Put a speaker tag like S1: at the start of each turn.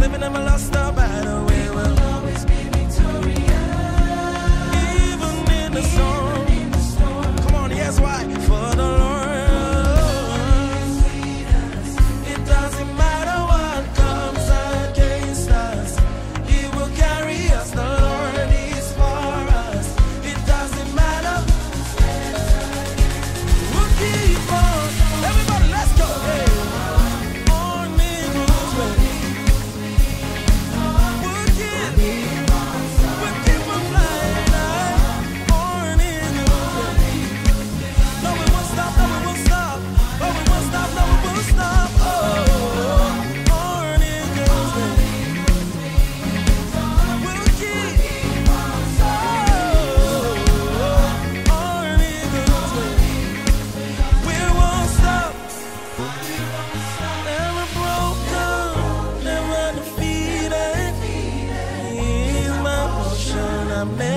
S1: living in my last stop. I'm